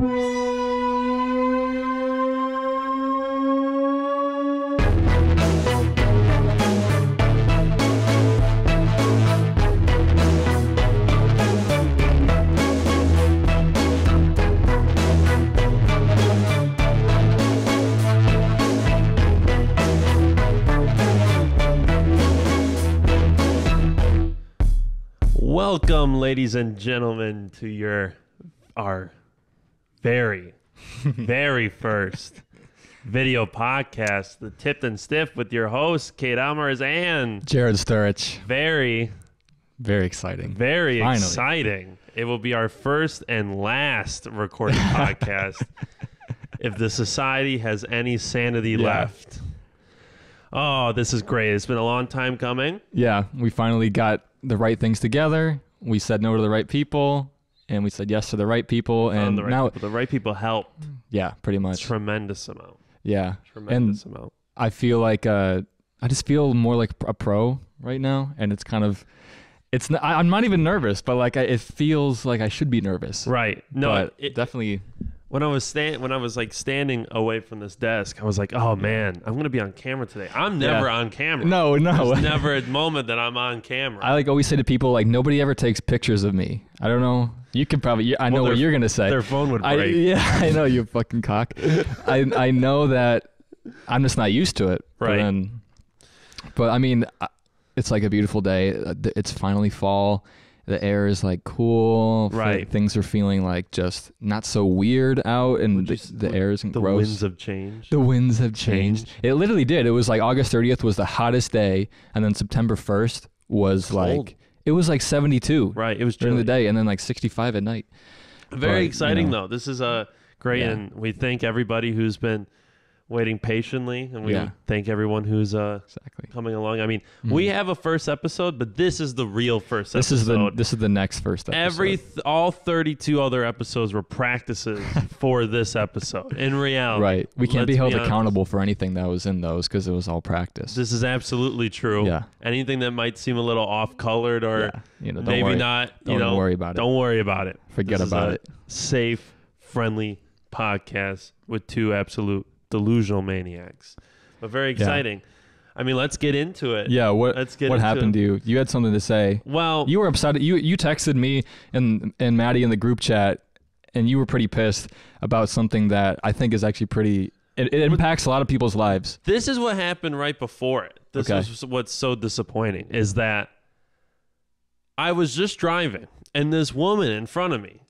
Welcome, ladies and gentlemen, to your our very, very first video podcast, the Tipped and Stiff, with your hosts Cade Almaraz and Jarod Sturycz. very, Very exciting. very Finally. exciting. It will be our first and last recorded podcast if the society has any sanity Yeah. left. Oh, this is great. It's been a long time coming. Yeah, we finally got the right things together. We said no to the right people, and we said yes to the right people. And the right now, people. the right people helped. yeah, pretty much. Tremendous amount. Yeah, Tremendous amount. I feel like uh, I just feel more like a pro right now, and it's kind of, it's. Not, I'm not even nervous, but like I, it feels like I should be nervous. Right. No, but it, definitely. When I was stand when I was like standing away from this desk, I was like, "Oh man, I'm gonna be on camera today." I'm never Yeah. on camera. No, no. There's never a moment that I'm on camera. I like always say to people like nobody ever takes pictures of me. I don't know. You could probably. I know Well, what you're gonna say. Their phone would I, break. yeah, I know you fucking cock. I I know that I'm just not used to it. But Right. then, but I mean, it's like a beautiful day. Uh, It's finally fall. The air is like cool. Right. Things are feeling like just not so weird out, and the, you the air isn't the gross. winds have changed. the winds have changed. Changed. It literally did. It was like August 30th was the hottest day, and then September 1st was Cold. like it was like 72 right. It was during chilly. the day, and then like 65 at night. Very but, you exciting know. though. This is a great, Yeah. and we thank everybody who's been waiting patiently, and we Yeah. thank everyone who's uh Exactly. coming along. I mean, we have a first episode, but this is the real first Mm-hmm. This is the episode. this is the next first episode. Every th- all 32 other episodes were practices for this episode. In reality, right. We can't be held honest. accountable for anything that was in those because it was all practice. This is absolutely true. Yeah. Anything that might seem a little off-colored or yeah. You know, maybe worry. not, you Don't know, worry about it. Don't worry about it. Forget This is about it. Safe, friendly podcast with two absolute delusional maniacs. But very exciting. I mean, let's get into it. Yeah. What Let's get what happened it. to you? You had something to say. Well, You were upset. You you texted me and and Maddie in the group chat, and you were pretty pissed about something that I think is actually pretty. It, it impacts a lot of people's lives. this is what happened right before it. This Okay. is what's so disappointing is that I was just driving and this woman in front of me,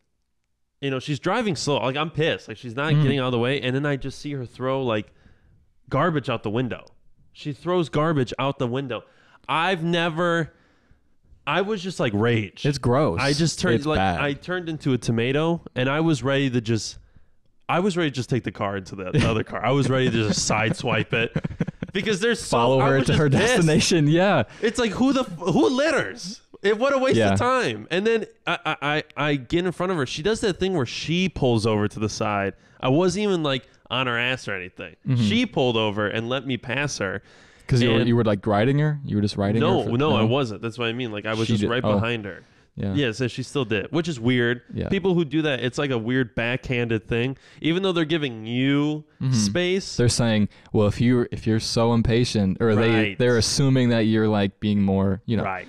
you know, she's driving slow. Like I'm pissed. Like she's not Mm. getting out of the way. And then I just see her throw like garbage out the window. She throws garbage out the window. I've never I was just like rage. It's gross. I just turned It's like bad. I turned into a tomato and I was ready to just I was ready to just take the car into the, the other car. I was ready to just sideswipe it because there's so, follow her to her pissed. destination. Yeah. It's like who the who litters? It, what a waste Yeah. of time. And then I, I I get in front of her. She does that thing where she pulls over to the side. I wasn't even like on her ass or anything. Mm-hmm. She pulled over and let me pass her. Because you were you were like riding her. You were just riding No, her. for- no, I wasn't. That's what I mean. Like I was She just did- right oh. behind her. Yeah. Yeah, so she still did, which is weird. Yeah. People who do that, it's like a weird backhanded thing. Even though they're giving you space, Mm-hmm. They're saying, well, if you if you're so impatient, or they they're assuming that you're like being more, you know. right.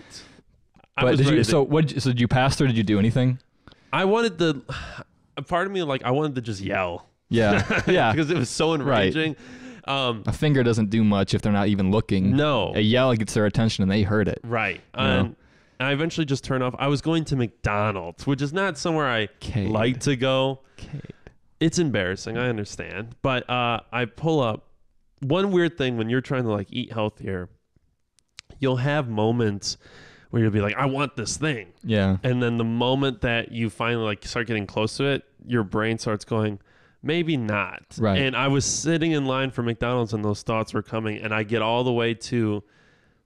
I But was did you? to- So what? So did you pass her? Did you do anything? I wanted the a part of me like I wanted to just yell. Yeah. Yeah. because it was so enraging. Um, a finger doesn't do much if they're not even looking. no, A yell gets their attention and they heard it. right. Um, and I eventually just turned off. I was going to McDonald's, which is not somewhere I Cade. like to go. Okay. It's embarrassing, I understand, but uh, I pull up. One weird thing when you're trying to like eat healthier, you'll have moments where you'll be like, "I want this thing," Yeah. and then the moment that you finally like start getting close to it, your brain starts going, maybe not. Right. And I was sitting in line for McDonald's and those thoughts were coming, and I get all the way to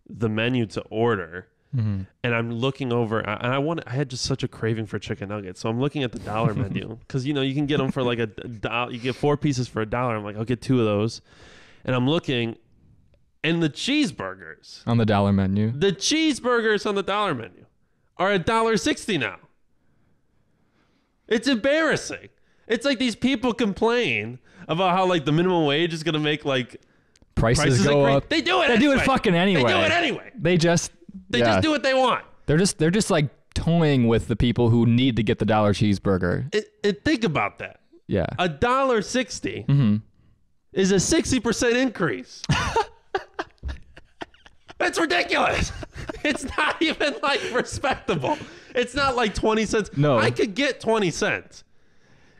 the menu to order. Mhm. And I'm looking over, and I want. I had just such a craving for chicken nuggets, so I'm looking at the dollar menu because you know you can get them for like a dollar. You get four pieces for a dollar. I'm like, I'll get two of those, and I'm looking, and the cheeseburgers, On the dollar menu. the cheeseburgers on the dollar menu, are a dollar sixty now. It's embarrassing. It's like these people complain about how like the minimum wage is gonna make like Prices, prices go increase. up. They do it. They do it fucking anyway. They do it anyway. They just They yeah. just do what they want. They're just they're just like toying with the people who need to get the dollar cheeseburger. It, it, think about that. Yeah. A dollar 60 Mm-hmm. is a sixty percent increase. That's ridiculous. It's not even like respectable. It's not like twenty cents. No. I could get twenty cents.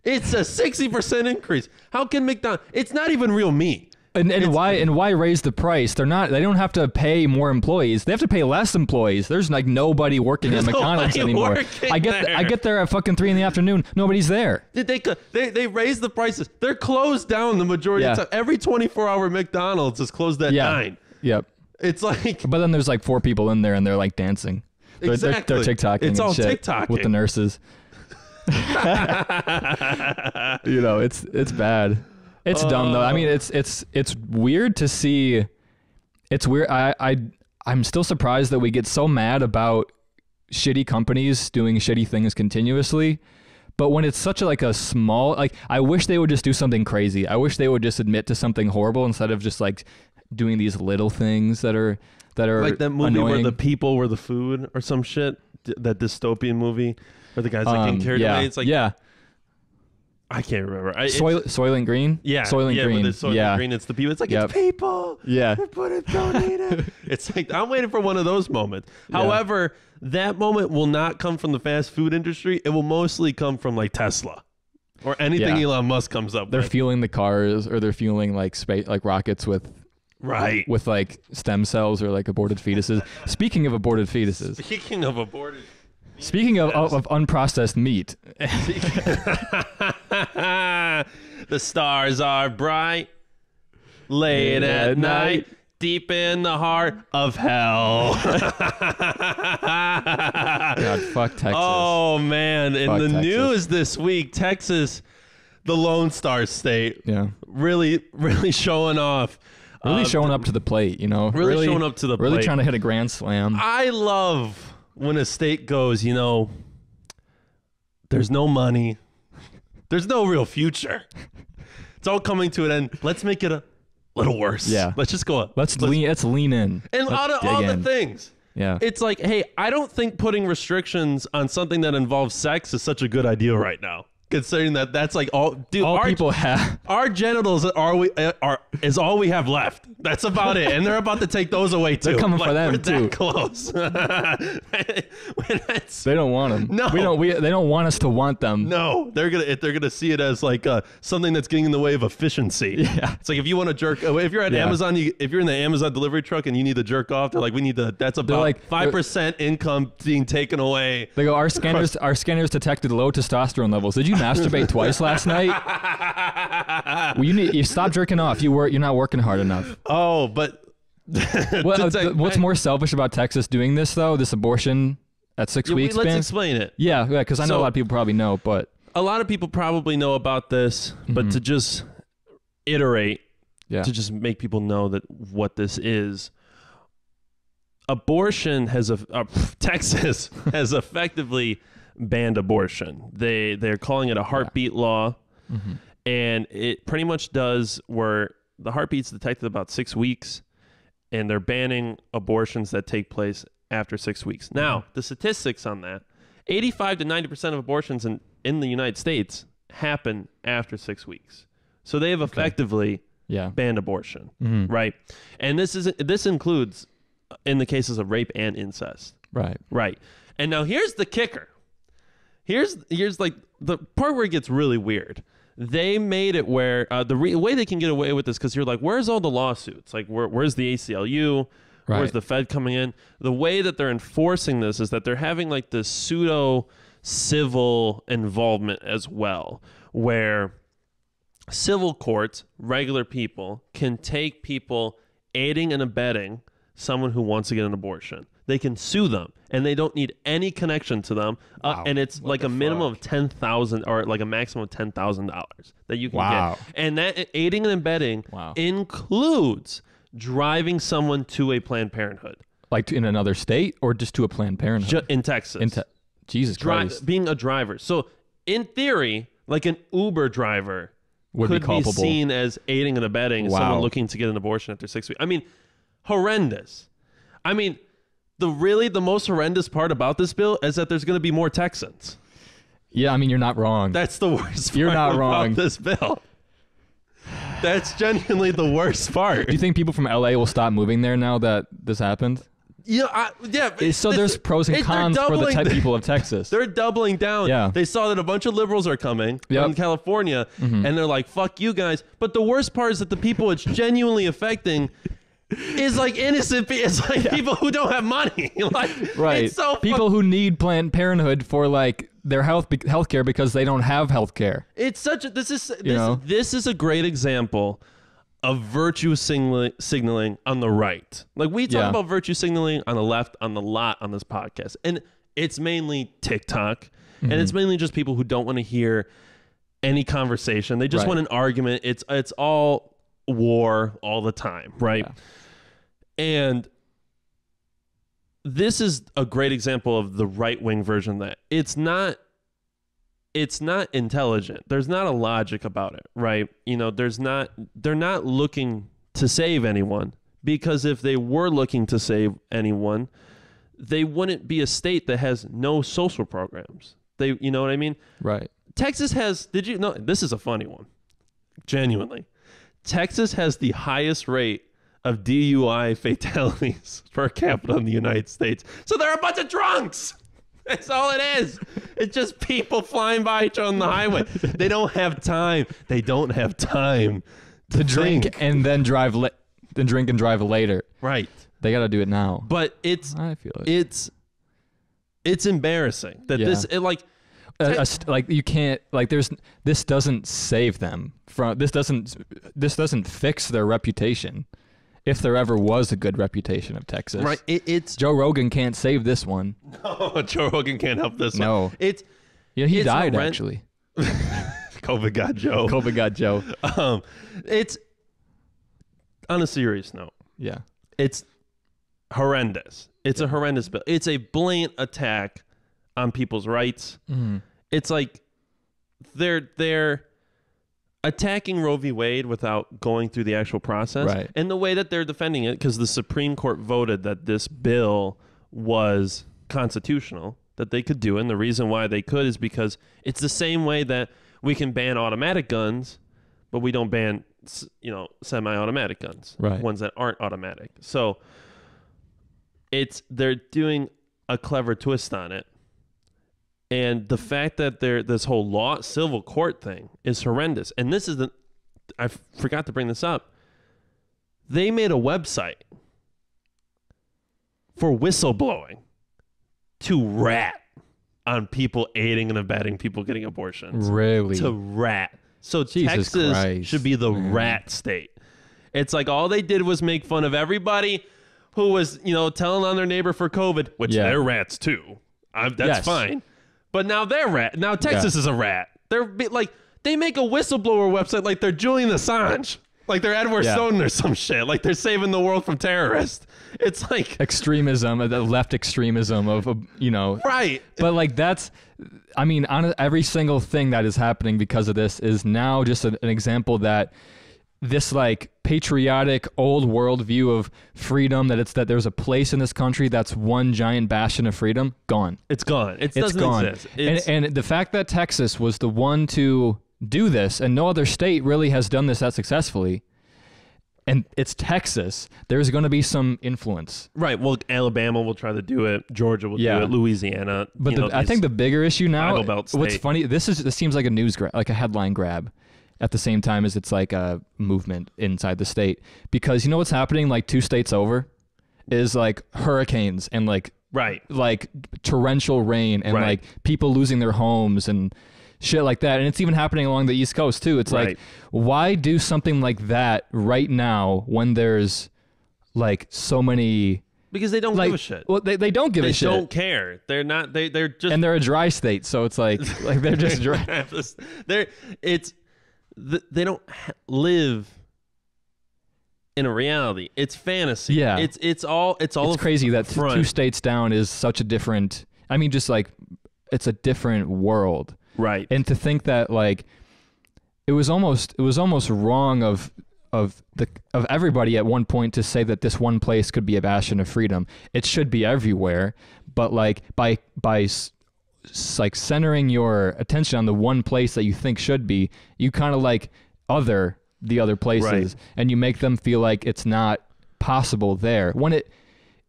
It's a sixty percent increase. How can McDonald's? It's not even real meat. And, and why and why raise the price? They're not. They don't have to pay more employees. They have to pay less employees. There's like nobody working There's at McDonald's nobody anymore. working I get there. I get there at fucking three in the afternoon. Nobody's there. Did they, they they raise the prices? They're closed down the majority of Yeah. the time. Every twenty four hour McDonald's is closed at Yeah. nine. Yep. It's like But then there's like four people in there and they're like dancing. They're, Exactly. they're, they're TikToking. It's and all shit TikToking. with the nurses. you know, it's it's bad. It's dumb though. I mean, it's it's it's weird to see. It's weird. I I I'm still surprised that we get so mad about shitty companies doing shitty things continuously. But when it's such a like a small like I wish they would just do something crazy. I wish they would just admit to something horrible instead of just like doing these little things that are that are like that movie annoying. where the people were the food or some shit. D- that dystopian movie where the guy's like Um, carried yeah, away. It's like yeah, I can't remember. I, it's- Soil, Soylent Green. yeah, Soylent yeah, Green. With the Soylent yeah, Green, it's the people. It's like Yep. it's people. yeah. They put it donated. it's like I'm waiting for one of those moments. However, that moment will not come from the fast food industry. It will mostly come from like Tesla or anything Yeah. Elon Musk comes up They're with. fueling the cars, or they're fueling like space, like rockets with right. with like stem cells or like aborted fetuses. Speaking of aborted fetuses, Speaking of aborted. speaking of, of, of unprocessed meat, the stars are bright, late At at night, night. deep in the heart of hell. God, fuck Texas. oh man! In Fuck the Texas. news this week, Texas, the Lone Star State, Yeah, really, really showing off. Really Uh, showing up to the plate. You know, really showing up to the plate. really plate. trying to hit a grand slam. I love when a state goes, you know, there's no money, there's no real future. It's all coming to an end. Let's make it a little worse. Yeah. Let's just go. Let's lean. Let's lean in. And Let's out of all the things, yeah, it's like, hey, I don't think putting restrictions on something that involves sex is such a good idea right now. Considering that that's like all, dude, all our, people have. our genitals are we are is all we have left. That's about it, and they're about to take those away too. They're coming for them, too. That close. They don't want them. No. we don't. We they don't want us to want them. no, they're gonna they're gonna see it as like uh, something that's getting in the way of efficiency. Yeah. It's like if you want to jerk, uh, if you're at Yeah. Amazon, you, if you're in the Amazon delivery truck and you need to jerk off, they're like, we need to. That's about like- five percent income being taken away. They go. Our scanners. Our scanners detected low testosterone levels. Did you masturbate twice last night? well, you need. You stop jerking off. You were. You're not working hard enough. Oh, but Well, uh, take- what's more selfish about Texas doing this though? This abortion at six Yeah, we- weeks. let's explain it. yeah, yeah. Because I know So- a lot of people probably know, but A lot of people probably know about this, Mm-hmm. but to just iterate yeah, to just make people know that what this is. Abortion has a uh, Texas has effectively banned abortion. They they're calling it a heartbeat law, Mm-hmm. and it pretty much does where the heartbeat's detected about six weeks, and they're banning abortions that take place after six weeks. Now Mm-hmm. the statistics on that: eighty-five to ninety percent of abortions in in the United States happen after six weeks. So they have effectively yeah. banned abortion, Mhm. right? And this is this includes in the cases of rape and incest, Right. right? And now here's the kicker. Here's here's like the part where it gets really weird. They made it where uh, the re- way they can get away with this because you're like, where's all the lawsuits? Like, where, where's the ACLU? Where's the Fed coming in? The way that they're enforcing this is that they're having like this pseudo civil involvement as well, where civil courts, regular people, can take people aiding and abetting someone who wants to get an abortion. They can sue them, and they don't need any connection to them. Uh, Wow. and it's What like a minimum fuck? of ten thousand, or like a maximum of ten thousand dollars that you can Wow. get. And that aiding and abetting Wow. includes driving someone to a Planned Parenthood Like in another state or just to a Planned Parenthood? ju- in Texas. in te- Jesus Dri- Christ. being a driver. So in theory, like an Uber driver Would could be culpable. seen as aiding and abetting someone looking to get an abortion after six weeks. I mean, horrendous. I mean, the really the most horrendous part about this bill is that there's going to be more Texans. yeah, I mean you're not wrong. That's the worst. You're not about wrong. This bill. That's genuinely the worst part. Do you think people from LA will stop moving there now that this happened? Yeah, I, yeah. So there's pros and cons for the people of Texas. They're doubling down. Yeah. They saw that a bunch of liberals are coming Yep. Mm-hmm. from California, and they're like, "Fuck you guys." But the worst part is that the people it's genuinely affecting is like innocent. It's like people who don't have money. like, right. So people who need Planned Parenthood for like their health be- health care because they don't have health care. It's such a this is this, know? this is a great example of virtue signaling, signaling on the right. Like we talk Yeah. about virtue signaling on the left on the lot on this podcast, and it's mainly TikTok, and Mm-hmm. it's mainly just people who don't want to hear any conversation. They just Right. want an argument. It's it's all war all the time, right? And this is a great example of the right wing version that it's not it's not intelligent there's not a logic about it right you know there's not they're not looking to save anyone because if they were looking to save anyone they wouldn't be a state that has no social programs they you know what i mean Right. Texas has did you know this is a funny one. Genuinely. Texas has the highest rate of DUI fatalities per capita in the United States. So they're a bunch of drunks. That's all it is. It's just people flying by each other on the highway. They don't have time. They don't have time to, To drink think. and then drive la- then drink and drive later. Right. They got to do it now. But it's I feel it. it's it's embarrassing that Yeah. this it like a, a st- like you can't like there's this doesn't save them from this doesn't this doesn't fix their reputation if there ever was a good reputation of Texas. right it, it's Joe Rogan can't save this one. oh, Joe Rogan can't help this one. No. It's Yeah, he It's died horrend- actually. COVID got Joe. COVID got Joe. Um, it's on a serious note. Yeah. It's horrendous. It's a horrendous bill. It's a blatant attack on people's rights. Mm-hmm. It's like they're they're attacking Roe v. Wade without going through the actual process. Right. And the way that they're defending it, because the Supreme Court voted that this bill was constitutional, that they could do. And the reason why they could is because it's the same way that we can ban automatic guns, but we don't ban, you know, semi-automatic guns, Right. ones that aren't automatic. So it's they're doing a clever twist on it. And the fact that they're this whole law civil court thing is horrendous. And this is the I forgot to bring this up. They made a website for whistleblowing to rat on people aiding and abetting people getting abortions. Really? To rat. So Jesus Texas Christ, should be the man. rat state. It's like all they did was make fun of everybody who was, you know, telling on their neighbor for COVID, which Yeah. they're rats too. I, that's Yes. fine. But now they're rat. Now Texas is a rat. They're be, like they make a whistleblower website like they're Julian Assange, like they're Edward Yeah. Snowden or some shit, like they're saving the world from terrorists. It's like extremism, the left extremism of, uh, you know, right. but like that's i mean on every single thing that is happening because of this is now just an, an example that this like patriotic old world view of freedom that it's that there's a place in this country that's one giant bastion of freedom gone It's gone. It it's doesn't gone exist. It's, and, and the fact that texas was the one to do this and no other state really has done this that successfully and it's texas there's going to be some influence right. Well, Alabama will try to do it. Georgia will Yeah. do it. Louisiana. But the, know, I think the bigger issue now, what's funny, this is this seems like a news grab, like a headline grab, at the same time as it's like a movement inside the state. Because you know what's happening, like two states over, is like hurricanes and like right. like torrential rain and Right. like people losing their homes and shit like that. And it's even happening along the East Coast too. It's Right. like, why do something like that right now when there's like so many Because they don't like give a shit. well they, they don't give they a shit They don't care. They're not. They they're just. and they're a dry state, so it's like like they're just dry. they're it's th- they don't ha- live in a reality. It's fantasy. Yeah. It's it's all it's all It's crazy that t- two states down is such a different. I mean, just like it's a different world. Right. and to think that like it was almost it was almost wrong of of the of everybody at one point to say that this one place could be a bastion of freedom. It should be everywhere, but like by by like centering your attention on the one place that you think should be, you kind of like other the other places Right. and you make them feel like it's not possible there when it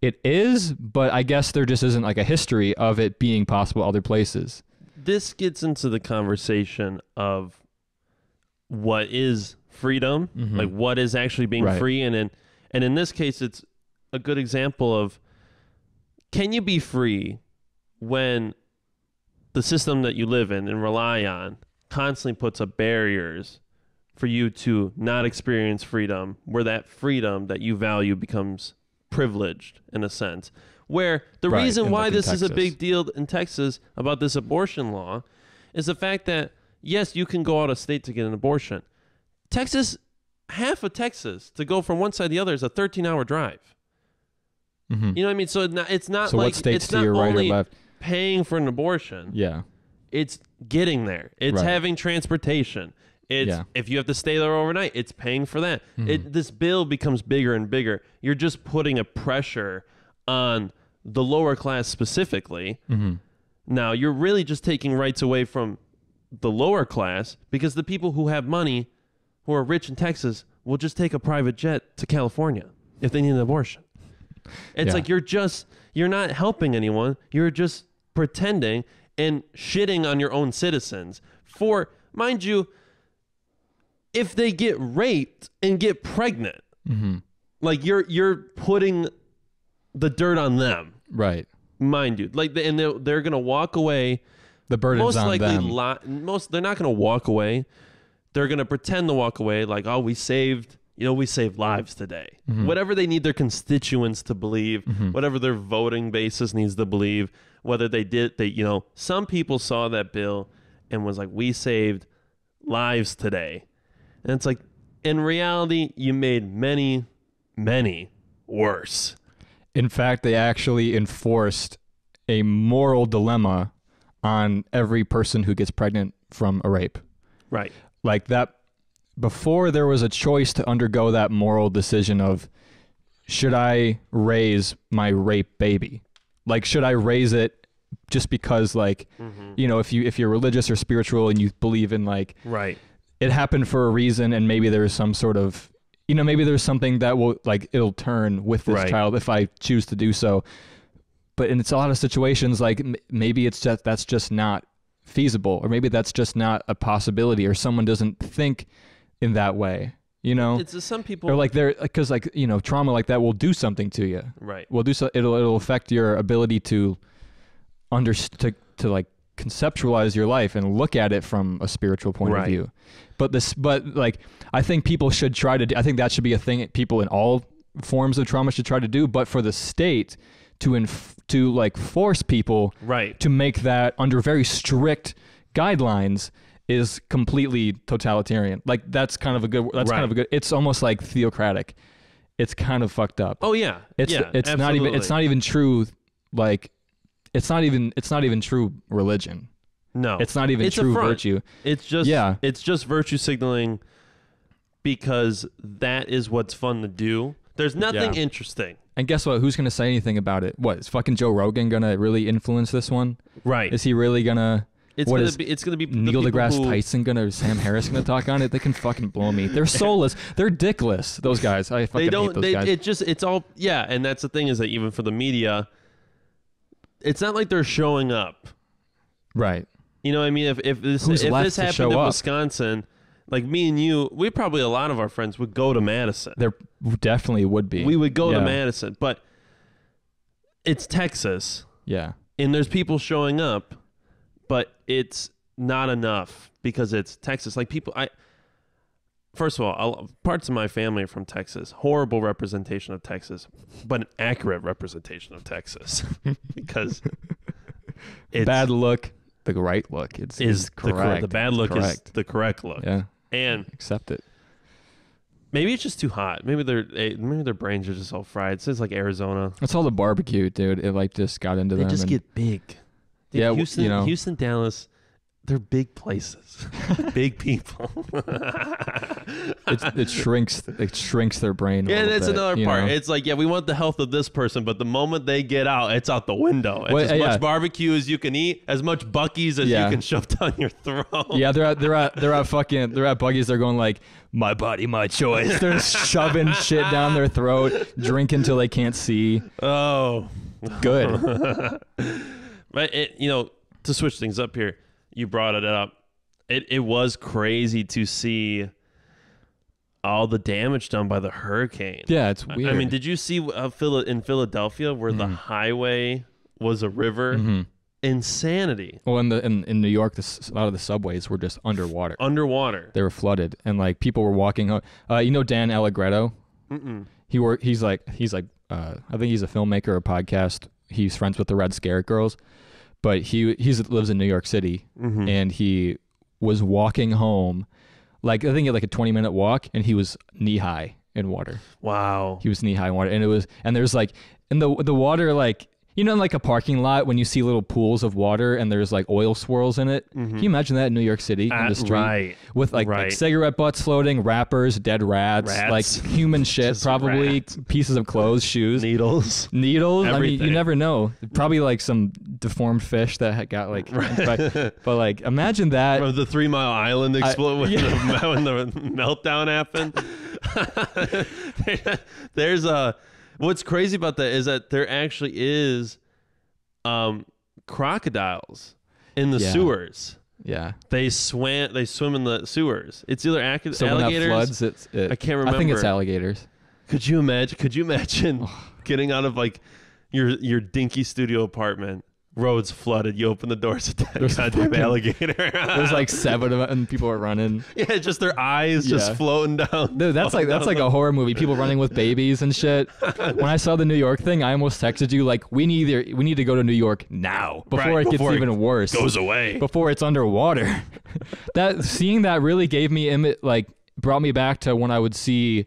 it is, but I guess there just isn't like a history of it being possible other places. this gets into the conversation of what is freedom, Mhm. like what is actually being Right. free, and in and in this case, it's a good example of can you be free when the system that you live in and rely on constantly puts up barriers for you to not experience freedom, where that freedom that you value becomes privileged in a sense. Where the Right, reason why like this is a big deal in Texas about this abortion law is the fact that yes, you can go out of state to get an abortion. Texas, half of Texas to go from one side to the other is a 13 hour drive. Mm-hmm. You know what I mean? So it's not, it's not So like what states it's to not your right or left? Paying for an abortion. Yeah. It's getting there. It's Right. having transportation. It's Yeah. if you have to stay there overnight, it's paying for that. Mhm. It this bill becomes bigger and bigger. You're just putting a pressure on the lower class specifically. Mm-hmm. Now you're really just taking rights away from the lower class because the people who have money, who are rich in Texas, will just take a private jet to California if they need an abortion. It's Yeah. like you're just you're not helping anyone. You're just pretending and shitting on your own citizens. For mind you, if they get raped and get pregnant, Mm-hmm. like you're you're putting the dirt on them, Right. mind you. Like and they're, they're gonna walk away The burden's most on likely them. li- most they're not going to walk away they're going to pretend to walk away like oh we saved you know we saved lives today Mm-hmm. whatever they need their constituents to believe whatever their voting basis needs to believe whether they did they you know some people saw that bill and was like we saved lives today and it's like in reality you made many many worse In fact, they actually enforced a moral dilemma on every person who gets pregnant from a rape. right Like that before there was a choice to undergo that moral decision of should I raise my rape baby? Like should I raise it just because like mm-hmm. you know if you if you're religious or spiritual and you believe in like right. it happened for a reason and maybe there's some sort of you know maybe there's something that will like it'll turn with this Right. child if i choose to do so. But in it's a lot of situations like m- maybe it's just that's just not feasible or maybe that's just not a possibility or someone doesn't think in that way you know? It's some people or like they're because like you know trauma like that will do something to you. Right. Will do so it'll it'll affect your ability to underst to, to like conceptualize your life and look at it from a spiritual point Right. of view. But this but like i think people should try to do, i think that should be a thing that people in all forms of trauma should try to do but for the state to inf- to like force people right. to make that under very strict guidelines is completely totalitarian. Like that's kind of a good that's kind of a good it's almost like theocratic. It's kind of fucked up. Oh yeah. It's yeah, it's not even it's not even true like it's not even it's not even true religion. No, it's not even It's true virtue. It's just Yeah. It's just virtue signaling because that is what's fun to do. There's nothing Yeah. interesting. and guess what? Who's gonna say anything about it? What is fucking joe rogan gonna really influence this one? Right. is he really gonna it's what gonna is be. It's gonna be Neil deGrasse who- Tyson gonna Sam Harris gonna talk on it? They can fucking blow me. They're soulless. They're dickless. Those guys. I fucking They hate don't. those They, guys. it just. It's all. Yeah, and that's the thing is that even for the media, it's not like they're showing up. right. You know what I mean? If if this Who's if this happened in up? Wisconsin, like me and you, we probably a lot of our friends would go to Madison. There definitely would be. We would go to Madison, but it's Texas. Yeah. and there's people showing up, but it's not enough because it's Texas. Like people, I first of all, I'll, parts of my family are from Texas. Horrible representation of Texas, but an accurate representation of Texas because it's bad look. The right look. It's is is the, correct. the bad It's look is the correct look, Yeah. and Accept it. maybe it's just too hot. Maybe their eh, maybe their brains are just all fried. It's like Arizona. It's all the barbecue, dude. It like just got into They them. just get big. Dude, Yeah, Houston, you know. Houston, Dallas. they're big places, big people. It, it shrinks. It shrinks their brain. Yeah, that's bit, another part. know? It's like, yeah, we want the health of this person, but the moment they get out, it's out the window. It's Well, as yeah. much barbecue as you can eat, as much Buc-ee's as Yeah. you can shove down your throat. Yeah, they're at they're at they're at fucking they're at Buc-ee's. They're going like my body, my choice. They're shoving shit down their throat, drinking till they can't see. Oh, Good. But it, you know, to switch things up here, you brought it up. It it was crazy to see all the damage done by the hurricane. Yeah, it's weird. I mean, did you see uh, in Philadelphia where the highway was a river? Mhm. Insanity. well, in the in, in New York, this, a lot of the subways were just underwater. Underwater. They were flooded, and like people were walking. home. Uh, you know Dan Allegretto? Mm-mm. He work. He's like he's like uh, I think he's a filmmaker, a podcast. He's friends with the Red Scare Girls, but he he's lives in New York City, Mhm. and he was walking home, like I think like a twenty minute walk, and he was knee high in water. Wow. He was knee high in water, and it was and there's like and the the water like you know in like a parking lot when you see little pools of water and there's like oil swirls in it. Can you imagine that in New York City in Uh, the street right. with like, like cigarette butts floating, wrappers, dead rats, Rats. like human shit, probably rats. pieces of clothes, shoes. Needles. Needles. I mean, you never know. Probably like some deformed fish that had got like. But, but, like, imagine that. From the Three Mile Island explode when, yeah. the, when the meltdown happened. There's a. What's crazy about that is that there actually is, um, crocodiles in the Yeah. sewers. Yeah. They swam. They swim in the sewers. It's either ac- So when alligators. floods, it's. It, I can't remember. I think it's alligators. Could you imagine? Could you imagine getting out of like your your dinky studio apartment? Roads flooded. You open the doors. It's a There's goddamn fucking- alligator. There's like seven of them, and people are running. yeah, just their eyes just Yeah. floating down. Dude, that's like that's like a horror movie. People running with babies and shit. When I saw the New York thing, I almost texted you like, "We need either we need to go to New York now before Right, it gets before it even worse." goes away. before it's underwater. that seeing that really gave me imi- like brought me back to when I would see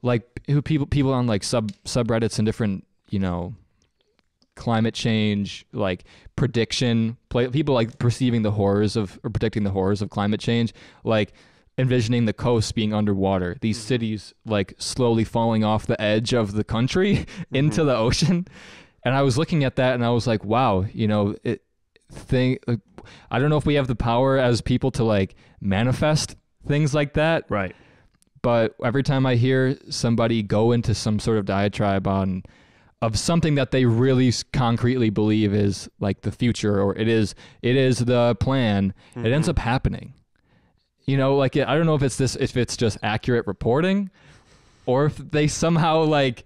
like who people people on like sub subreddits and different you know climate change like prediction play people like perceiving the horrors of or predicting the horrors of climate change like envisioning the coast being underwater these mm-hmm. cities like slowly falling off the edge of the country mm-hmm. into the ocean. And i was looking at that and i was like wow you know it thing like, i don't know if we have the power as people to like manifest things like that. Right. but every time I hear somebody go into some sort of diatribe on of something that they really concretely believe is like the future or it is it is the plan, it ends mm-hmm. up happening. You know, like I don't know if it's this if it's just accurate reporting or if they somehow like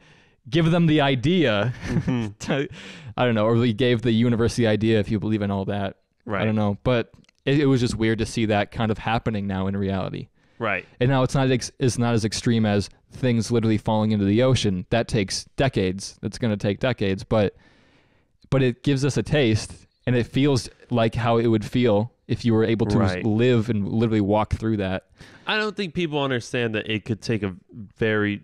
give them the idea. Mm-hmm. to, I don't know, or we gave the universe the idea if you believe in all that. Right. I don't know, but it, it was just weird to see that kind of happening now in reality. Right. And now it's not ex- it's not as extreme as things literally falling into the ocean. That takes decades. That's going to take decades, but but it gives us a taste and it feels like how it would feel if you were able to Right. live and literally walk through that. I don't think people understand that it could take a very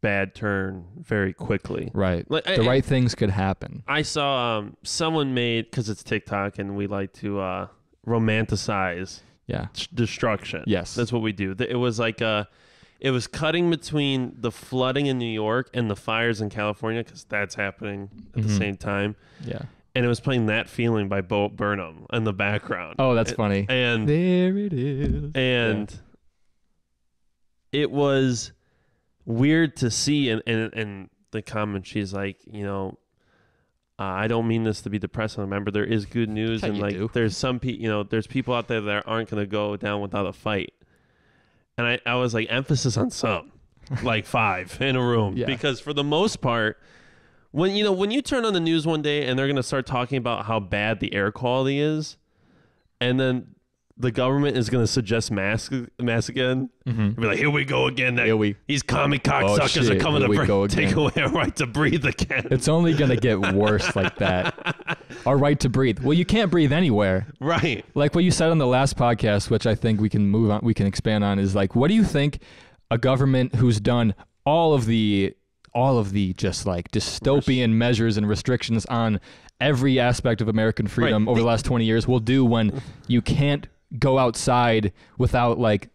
bad turn very quickly. Right. Like, the I- right things could happen. I saw um, someone made because it's TikTok and we like to uh, romanticize Yeah. destruction. Yes. that's what we do. It was like uh it was cutting between the flooding in New York and the fires in California because that's happening at the Mhm. same time, Yeah. and it was playing that feeling by Bo Burnham in the background. Oh, that's And- funny. and There it is. and it was weird to see and and, and the comment she's like you know uh, I don't mean this to be depressing. Remember, there is good news, and like do. there's some people, you know, there's people out there that aren't going to go down without a fight. And I, I was like, emphasis on some, like five in a room, Yeah. because for the most part, when you know when you turn on the news one day and they're going to start talking about how bad the air quality is, and then the government is going to suggest mask mask again, Mhm. be like, here we go again. That, Here we- these commie Oh, cocksuckers are coming here to bring, take away our right to breathe again. It's only going to get worse like that. Our right to breathe. Well, you can't breathe anywhere. right. like what you said on the last podcast, which I think we can move on, we can expand on, is like, what do you think a government who's done all of the, all of the just like dystopian measures and restrictions on every aspect of American freedom Right. over the The- last 20 years will do when you can't go outside without like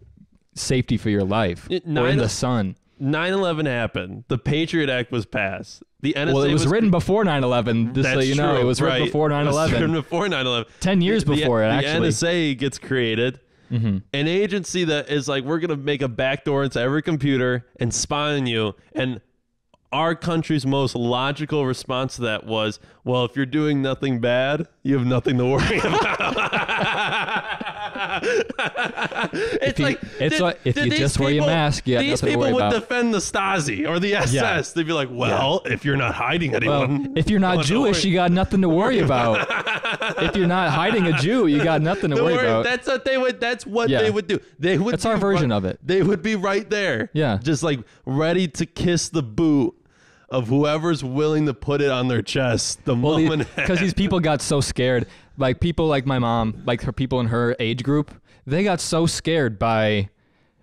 safety for your life It- or in nine- the sun. 9/11 happened. The Patriot Act was passed. The NSA Well, it was, written before 9/11. Just so you know, true, it was written right. before It was 9/11. written before 9/11. 10 years The- before it, the actually. NSA gets created. Mhm. An agency that is like, we're gonna make a backdoor into every computer and spy on you. And our country's most logical response to that was, well, if you're doing nothing bad, you have nothing to worry about. it's you- like it's did- like, if you these just wear your people- mask, have these people would about. defend the Stasi or the SS. They'd be like, well, if you're not hiding Well, anyone, if you're not Jewish, you got nothing to worry about. if you're not hiding a Jew, you got nothing to worry worry, about. That's what they would. That's what Yeah. they would do. They would. That's our version right- of it. They would be right there. Yeah. just like ready to kiss the boot of whoever's willing to put it on their chest the Well, moment. because these people got so scared. Like people like my mom, like her people in her age group, they got so scared by,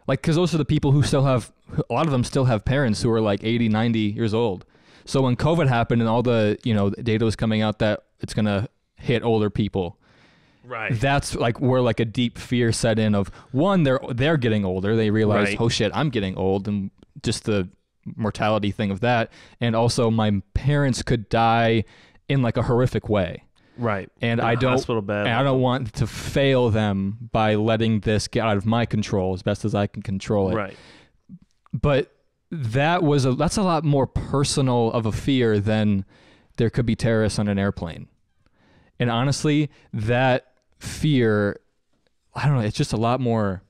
like, because those are the people who still have, a lot of them still have parents who are like 80, 90 years old. So when COVID happened and all the, you know, the data was coming out that it's going to hit older people, right. that's like where like a deep fear set in of one, they're, they're getting older. They realize, Right. oh shit, I'm getting old. And just the mortality thing of that. And also my parents could die in like a horrific way right. and In I don't hospital bed. and I don't want to fail them by letting this get out of my control as best as I can control it. Right. But that was a that's a lot more personal of a fear than there could be terrorists on an airplane. And honestly, that fear I don't know, it's just a lot more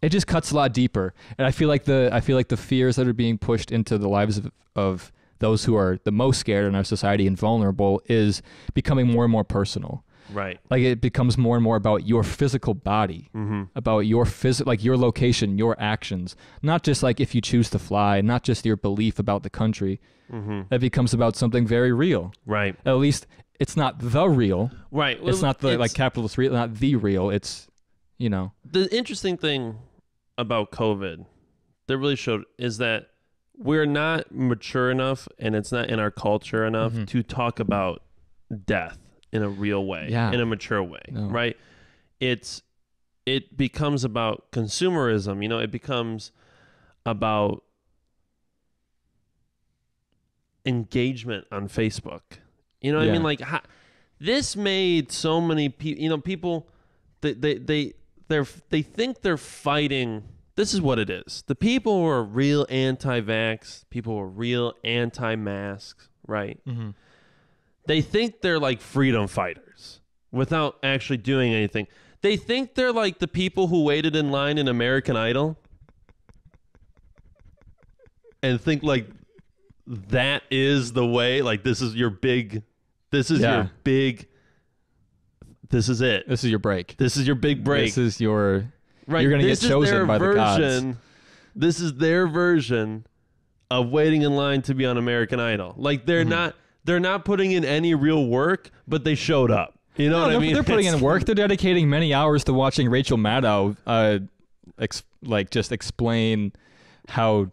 it just cuts a lot deeper. And I feel like the I feel like the fears that are being pushed into the lives of, of those who are the most scared in our society and vulnerable is becoming more and more personal Right. like it becomes more and more about your physical body Mm-hmm. about your phys- like your location your actions not just like if you choose to fly not just your belief about the country Mm-hmm. it becomes about something very real Right. at least it's not the real Right. it's not the like capitalist real not the real it's you know the interesting thing about COVID that really showed is that we're not mature enough and it's not in our culture enough Mhm. to talk about death in a real way, Yeah. in a mature way, No. right? It's it becomes about consumerism, you know, it becomes about engagement on Facebook. You know what I mean? Like ha- this made so many people, you know, people they they they they're they think they're fighting this is what it is. The people who are real anti-vax, people who are real anti-masks, right? Mm-hmm. They think they're like freedom fighters without actually doing anything. They think they're like the people who waited in line in American Idol and think like that is the way, like this is your big this is Yeah. your big this is it. this is your break This is your big break. this is your Right. You're gonna get chosen by the gods. version, This is their version of waiting in line to be on American Idol. Like Mm-hmm. they're not they're not putting in any real work, but they showed up. You know No, what I mean? they're putting in work. They're dedicating many hours to watching Rachel Maddow, uh, ex- like just explain how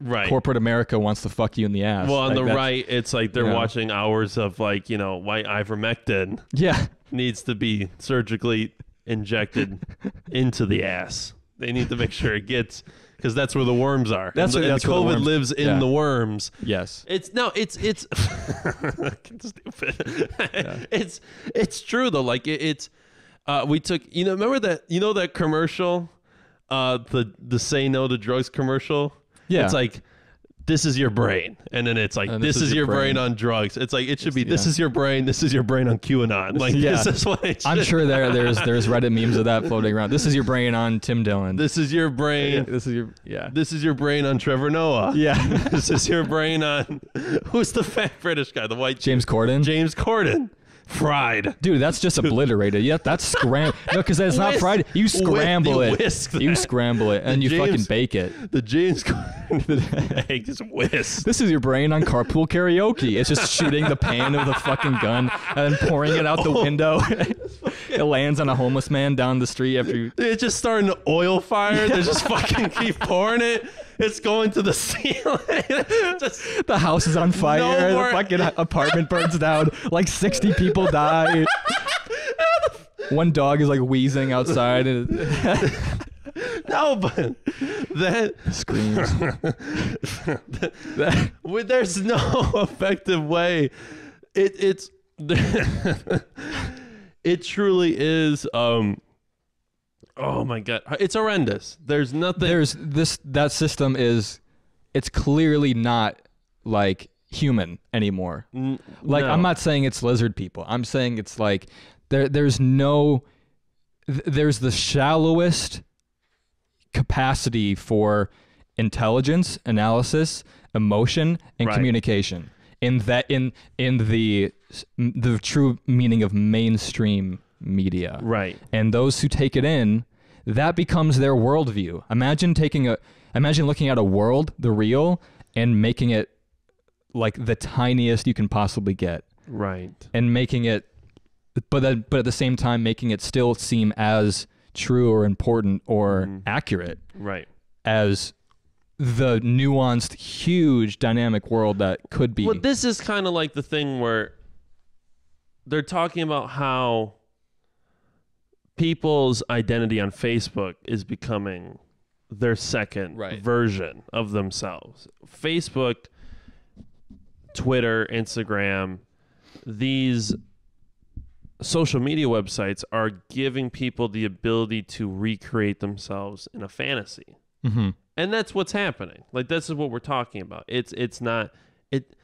Right. corporate America wants to fuck you in the ass. well, on Like, the right, it's like they're you know. watching hours of like, you know, white ivermectin Yeah, needs to be surgically injected into the ass. They need to make sure it gets because that's where the worms are. That's and, where- the- that's and where the COVID worms- lives in yeah. the worms. yes. It's no, it's it's stupid. It's it's true though. Like it, it's uh, we took you know remember that you know that commercial, uh, the the say no to drugs commercial. Yeah. it's like. This is your brain, and then it's like And this, is, your brain. on drugs. It's like it should be. This yeah. is your brain. This is your brain on QAnon. Like Yeah. this is what it I'm sure there there's there's Reddit memes of that floating around. This is your brain on Tim Dillon. This is your brain. this is your yeah. This is your brain on Trevor Noah. Yeah. this is your brain on who's the fat British guy? The white James Corden. James Corden. Fried. Dude, that's just obliterated. Yeah, that's scram. No, because it's not fried. You whisk- scramble you it. whisk You scramble it, and you James- fucking bake it. The James egg is whisk. This is your brain on carpool karaoke. It's just shooting the pan of the fucking gun and then pouring it out the Oh. window. it lands on a homeless man down the street after you. It's just starting an oil fire. They just fucking keep pouring it. It's going to the ceiling. Just The house is on fire. more- the fucking apartment burns down. Like 60 people die. One dog is like wheezing outside and no, but that screams. Well, there's no effective way. It it's it truly is. Um, oh my god, it's horrendous. There's nothing. There's this that system is it's clearly not like human anymore. n- Like no. I'm not saying it's lizard people. I'm saying it's like there there's no th- there's the shallowest capacity for intelligence, analysis, emotion and Right. communication in that in in the the true meaning of mainstream media. right. And those who take it in, that becomes their worldview. Imagine taking a imagine looking at a world, the real, and making it like the tiniest you can possibly get Right. and making it but then but at the same time making it still seem as true or important or Mhm. accurate Right. as the nuanced huge dynamic world that could be Well, this is kind of like the thing where they're talking about how people's identity on Facebook is becoming their second Right. version of themselves. Facebook, Twitter, Instagram, these social media websites are giving people the ability to recreate themselves in a fantasy Mhm. and that's what's happening like this is what we're talking about it's it's not it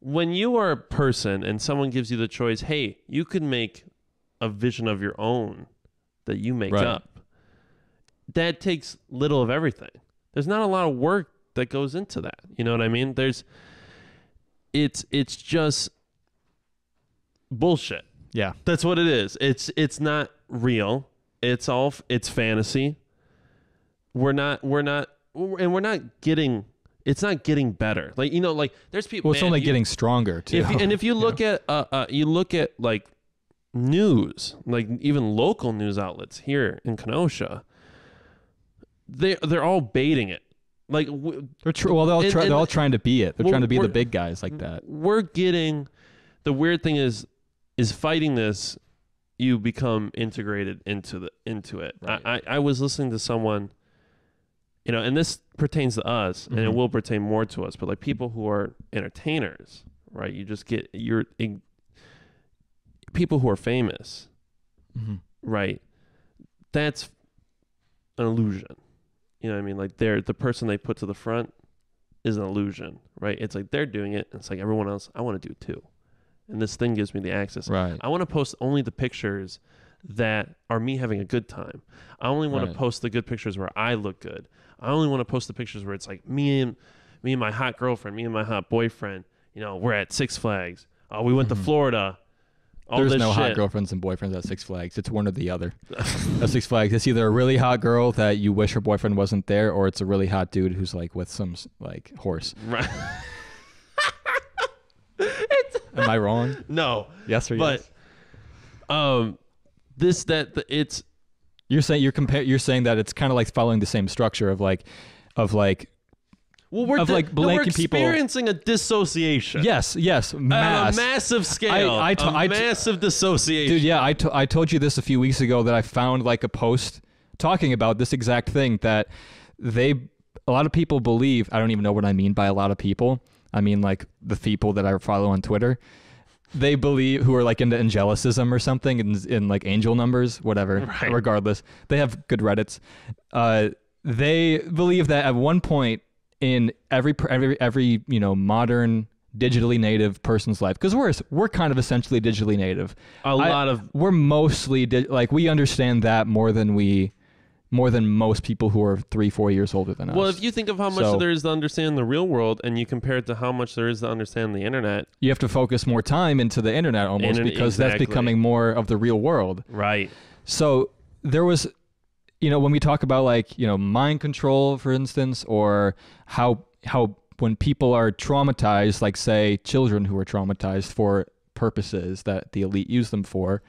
when you are a person and someone gives you the choice hey you could make a vision of your own that you make Right. up that takes little of everything there's not a lot of work that goes into that you know what i mean there's it's it's just bullshit Yeah. that's what it is. It's it's not real. It's all it's fantasy. We're not we're not and we're not getting it's not getting better. Like you know like there's people Well, it's man, only you- getting stronger too. if and if you look at uh, uh you look at like news, like even local news outlets here in Kenosha, they they're all baiting it. Like w- They're tr- well, they're all, try- and- they're all trying to be it. They're Well, trying to be the big guys like that. we're getting the weird thing is is fighting this you become integrated into the into it Right. I, I i was listening to someone you know and this pertains to us and it Mhm. will pertain more to us but like people who are entertainers right you just get you're people who are famous Mhm. right that's an illusion. You know what i mean? Like they're the person they put to the front is an illusion right? It's like they're doing it and it's like everyone else i want to do it too. And this thing gives me the access. Right. i want to post only the pictures that are me having a good time. I only want Right. to post the good pictures where i look good. I only want to post the pictures where it's like me and me and my hot girlfriend me and my hot boyfriend you know we're at six flags. Oh we went to florida all. There's this no hot girlfriends and boyfriends at Six Flags. It's one or the other. at Six Flags, it's either a really hot girl that you wish her boyfriend wasn't there, or it's a really hot dude who's like with some like horse. right Am I wrong? no Yes or but yes? um this that the, it's You're saying you're compar- You're saying that it's kind of like following the same structure of like, of like well we're Of, di- like, no, blanking people- experiencing a dissociation yes, yes, on mass. a massive scale I- I to- a I to- massive dissociation Dude, yeah, I, I told you this a few weeks ago that I found like a post talking about this exact thing that they a lot of people believe. I don't even know what I mean by a lot of people. I mean like the people that I follow on Twitter. They believe who are like into angelicism or something in, in like angel numbers, whatever. Right. Regardless, they have good Reddits. Uh, they believe that at one point in every every every you know modern digitally native person's life because we're we're kind of essentially digitally native. A lot of we're mostly di- like we understand that more than we more than most people who are three four years older than us. well if you think of how much So- there is to understand the real world and you compare it to how much there is to understand the internet you have to focus more time into the internet almost because that's becoming more of the real world. Right. So there was you know when we talk about like you know mind control for instance or how how when people are traumatized like say children who are traumatized for purposes that the elite use them for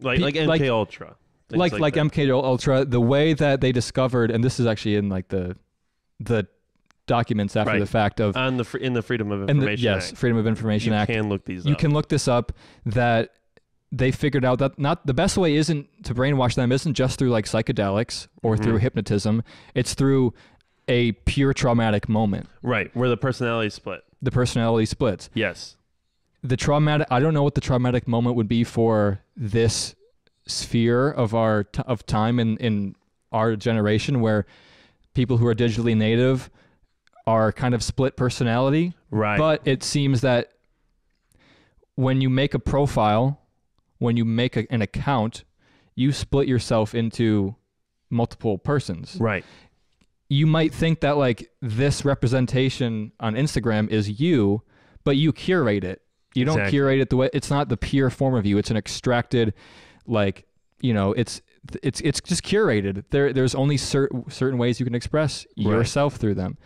like Pe- like MK like- Ultra like like, that. MK Ultra, the way that they discovered, and this is actually in like the the documents after Right. the fact of on the in the Freedom of Information the, yes, Act. Freedom of Information you Act. can look these you up. can look this up that they figured out that not the best way isn't to brainwash them isn't just through like psychedelics or through Mhm. hypnotism. It's through a pure traumatic moment. right where the personality split. The personality splits. Yes. the traumatic i don't know what the traumatic moment would be for this sphere of our t- of time in in our generation where people who are digitally native are kind of split personality Right. but it seems that when you make a profile when you make a, an account you split yourself into multiple persons right. you might think that like this representation on Instagram is you, but you curate it. You don't Exactly. curate it the way it's not the pure form of you. It's an extracted, like you know, it's it's it's just curated. There there's only certain certain ways you can express Right. yourself through them.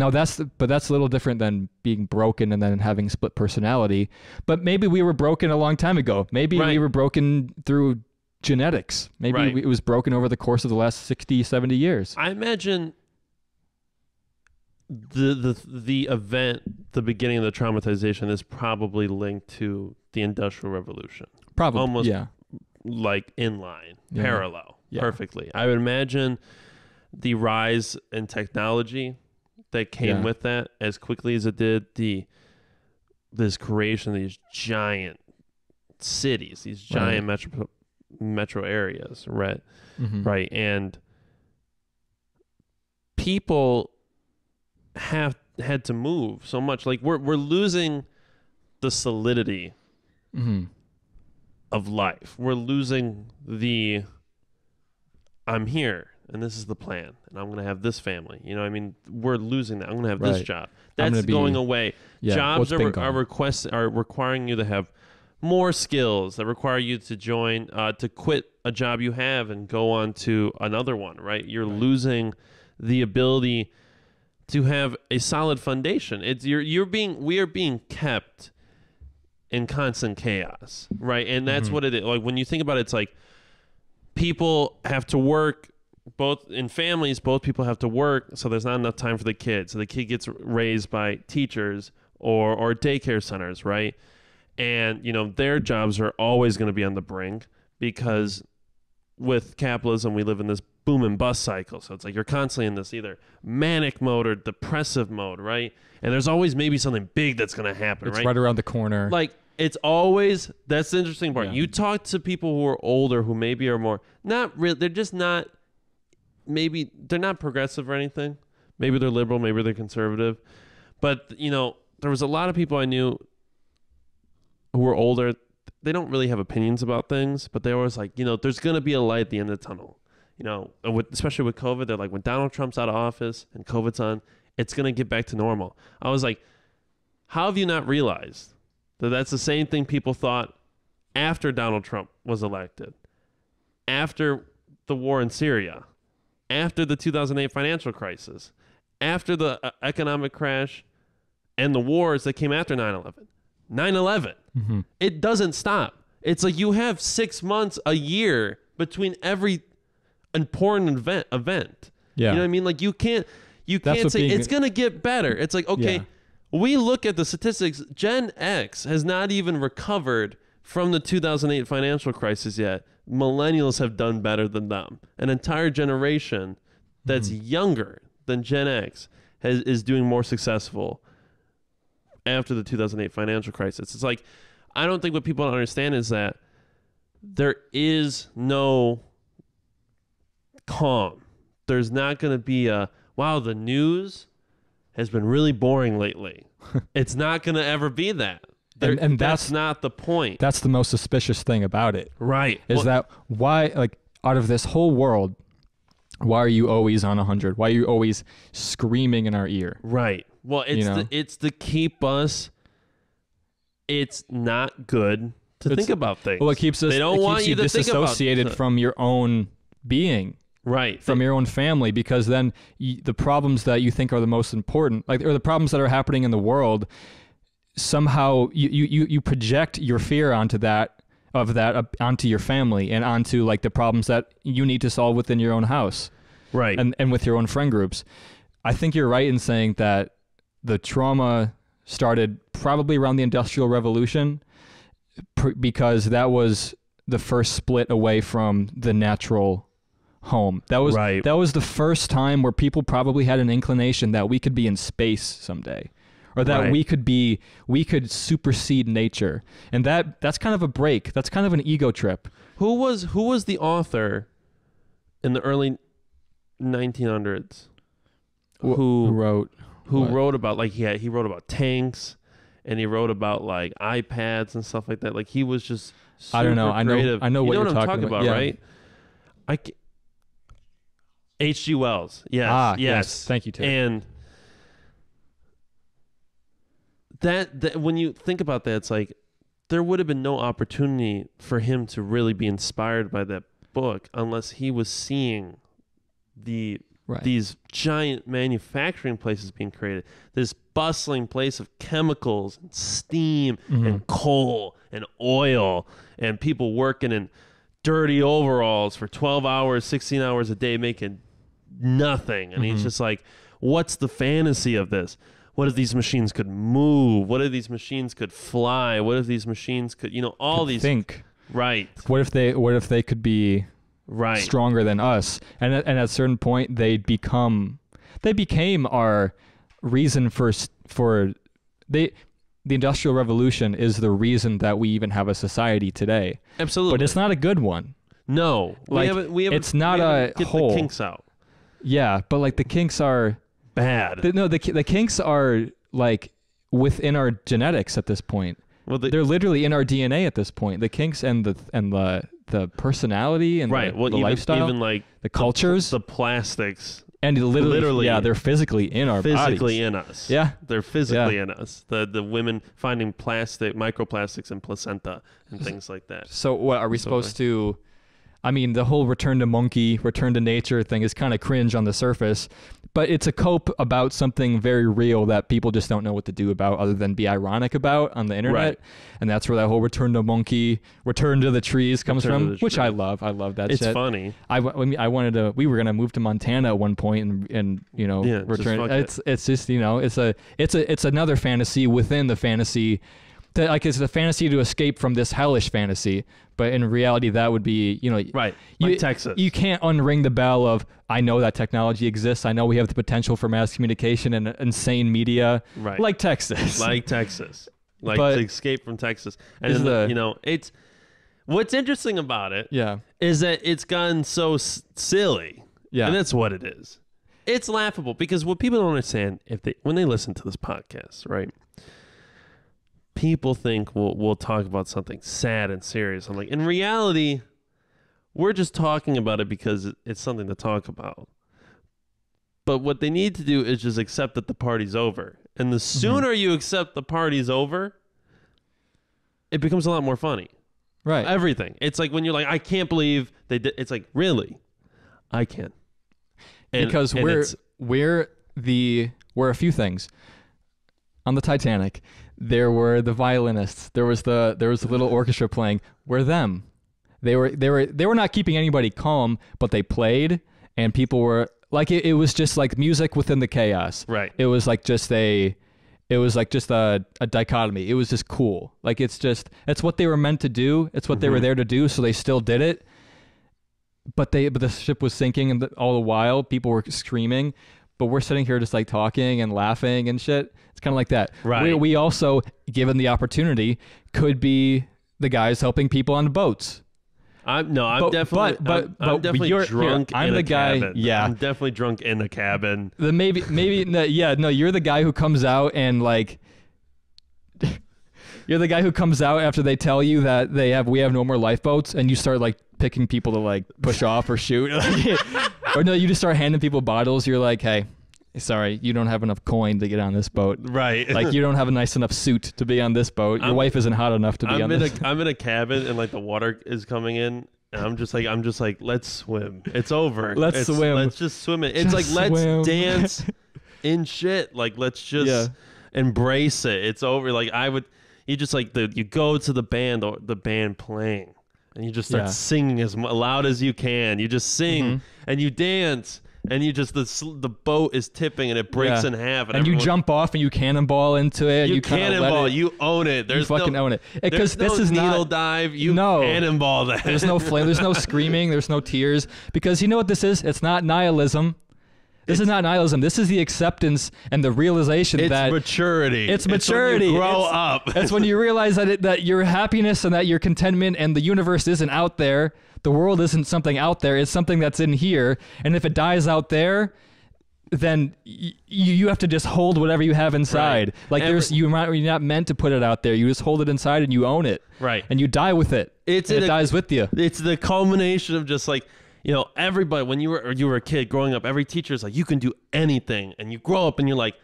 Now that's the, but that's a little different than being broken and then having split personality. But maybe we were broken a long time ago. Maybe we were broken through genetics. Maybe Right. we, it was broken over the course of the last 60, 70 years. I imagine the the the event, the beginning of the traumatization, is probably linked to the Industrial Revolution, Probably. Almost Yeah. like in line, Yeah. parallel, Yeah. perfectly. I would imagine the rise in technology that came Yeah. with that as quickly as it did the this creation of these giant cities, these giant metro metro areas, right? Mhm. right and people have had to move so much like we're we're losing the solidity Mhm. of life we're losing the i'm here and this is the plan and i'm going to have this family. You know i mean? We're losing that. I'm going to have this job. That's be- going away. Yeah. jobs are, been re- gone? are request are requiring you to have more skills that require you to join uh, to quit a job you have and go on to another one right? You're Right. losing the ability to have a solid foundation. It's you're you're being we are being kept in constant chaos right? And that's Mhm. what it is. Like when you think about it it's like people have to work both in families both people have to work so there's not enough time for the kid so the kid gets raised by teachers or or daycare centers right and you know their jobs are always going to be on the brink because with capitalism we live in this boom and bust cycle so it's like you're constantly in this either manic mode or depressive mode right and there's always maybe something big that's going to happen it's right right around the corner. like it's always that's the interesting part. Yeah. You talk to people who are older who maybe are more not real they're just not maybe they're not progressive or anything. Maybe they're liberal, maybe they're conservative. But you know, there was a lot of people I knew who were older. They don't really have opinions about things, but they always like, you know, there's gonna be a light at the end of the tunnel. You know, with, especially with COVID, they're like, when Donald Trump's out of office and COVID's on, it's gonna get back to normal. I was like, how have you not realized that that's the same thing people thought after Donald Trump was elected, after the war in Syria, after the 2008 financial crisis, after the uh, economic crash and the wars that came after 9 11. 9 11. Mhm. It doesn't stop. It's like you have six months, a year between every important event. event. Yeah. You know what I mean? Like you can't you That's can't say being- it's gonna get better. It's like okay, Yeah. we look at the statistics. Gen X has not even recovered from the 2008 financial crisis yet. Millennials have done better than them. An entire generation that's Mm-hmm. younger than Gen X has, is doing more successful after the 2008 financial crisis. It's like I don't think what people don't understand is that there is no calm. There's not going to be a wow, the news has been really boring lately. it's not going to ever be that. And- and that's, that's- not the point. That's the most suspicious thing about it. right. Is Well, that why like out of this whole world, why are you always on 100? Why are you always screaming in our ear? right? Well, it's know? the, it's to keep us. It's not good to It's- think about things. Well, it keeps us They don't it want you you disassociated from your own being. right from your own family because then y the problems that you think are the most important like or the problems that are happening in the world somehow you you you, you project your fear onto that of that onto your family and onto like the problems that you need to solve within your own house right. and and with your own friend groups I think you're right in saying that the trauma started probably around the Industrial Revolution pr- because that was the first split away from the natural home. That was Right. that was the first time where people probably had an inclination that we could be in space someday. Or that Right. we could be we could supersede nature. And that that's kind of a break. That's kind of an ego trip. Who was who was the author in the early 1900s who Who wrote who what? wrote about like he had, he wrote about tanks and he wrote about like iPads and stuff like that. Like he was just I don't know. super I know- I know you what know you're what talking talking about. Yeah. right? I H.G. Wells. Yes. Ah, yes. Thank you, Tim. And that, that when you think about that, it's like there would have been no opportunity for him to really be inspired by that book unless he was seeing the right. these giant manufacturing places being created. This bustling place of chemicals and steam Mhm. and coal and oil and people working in dirty overalls for 12 hours, 16 hours a day making nothing. And he's Mhm. just like, what's the fantasy of this? What if these machines could move? What if these machines could fly? What if these machines could, you know, all these think. right, What if they what if they could be right. stronger than us? And at, and at a certain point they become they became our reason for for they the industrial revolution is the reason that we even have a society today. Absolutely. But it's not a good one. no. like, we haven't, we haven't, it's not we a get whole. the kinks out. Yeah, but like the kinks are Bad. the, no the the kinks are like within our genetics at this point. well, the, They're literally in our DNA at this point. The kinks and the and the the personality and right. the, Well, the even, lifestyle, even like the cultures, the plastics and literally, literally- yeah, they're physically in our physically bodies. in us. Yeah, They're physically in us. The the women finding plastic microplastics in placenta and things like that. So what are we So supposed to? I mean, the whole return to monkey, return to nature thing is kind of cringe on the surface, but it's a cope about something very real that people just don't know what to do about, other than be ironic about on the internet. Right. And that's where that whole return to monkey, return to the trees comes Return from, which I love. I love that shit. It's shit. funny. I, I mean, I wanted to. We were gonna move to Montana at one point, and and you know, Yeah, return. fuck it. It's it's just you know, it's a it's a it's another fantasy within the fantasy. That like it's a fantasy to escape from this hellish fantasy, but in reality, that would be you know, Right. You, like Texas. You can't unring the bell of I know that technology exists. I know we have the potential for mass communication and insane media, right. like Texas. like Texas. Like But- to escape from Texas. And then the- you know, it's what's interesting about it yeah, is that it's gotten so s- silly. yeah, And that's what it is. It's laughable because what people don't understand if they when they listen to this podcast, right? People think we'll we'll talk about something sad and serious. I'm like, in reality, we're just talking about it because it's something to talk about. But what they need to do is just accept that the party's over. And the mm-hmm. sooner you accept the party's over, it becomes a lot more funny right. everything. It's like when you're like, I can't believe they did. It's like, really, I can. And- because and we're we're the we're a few things on the Titanic. There were the violinists. There was the there was the little orchestra playing. We're them. They were they were they were not keeping anybody calm, but they played, and people were like it, it was just like music within the chaos. right. It was like just a it was like just a, a dichotomy. It was just cool. Like it's just it's what they were meant to do. It's what they were Mhm. there to do, so they still did it. But they but the ship was sinking and the, all the while people were screaming, but we're sitting here just like talking and laughing and shit. It's kind of like that. Right. We, we also given the opportunity could be the guys helping people on boats. I'm no, I'm But- definitely, but- but- I'm, but I'm definitely you're- drunk. I'm in the a guy- cabin. yeah. I'm definitely drunk in a cabin. The maybe maybe no, yeah no you're the guy who comes out and like you're the guy who comes out after they tell you that they have we have no more lifeboats and you start like picking people to like push off or shoot or no you just start handing people bottles you're like hey sorry you don't have enough coin to get on this boat Right. like you don't have a nice enough suit to be on this boat your I'm- wife isn't hot enough to be I'm on in this a I'm in a cabin and like the water is coming in. And I'm just like I'm just like let's swim. It's over. Let's It's- swim. Let's just swim it. It's Just like let's dance in shit. Like let's just Yeah. embrace it. It's over. Like I would. You just like the you go to the band or the band playing, and you just start Yeah. singing as mu- loud as you can. You just sing Mhm. And you dance and you just the the boat is tipping and it breaks Yeah. in half, and, and you everyone- jump off and you cannonball into it. you, you kinda let cannonball, it- you own it. There's fucking no, own it. There's Because this no is needle not- dive. You No. cannonball that. There's no flame. There's no screaming. There's no tears. Because you know what this is? It's not nihilism. This is not nihilism. This is the acceptance and the realization It's that maturity. it's when maturity. you grow It's- up. It's when you realize that it, that your happiness and that your contentment and the universe isn't out there. The world isn't something out there. It's something that's in here. And if it dies out there, then y- you you have to just hold whatever you have inside. Right. Like there's you're not, you're not meant to put it out there. You just hold it inside and you own it. Right. And you die with it. It's it a- dies with you. it's the culmination of just like you know everybody when you were you were a kid growing up every teacher is like you can do anything and you grow up and you're like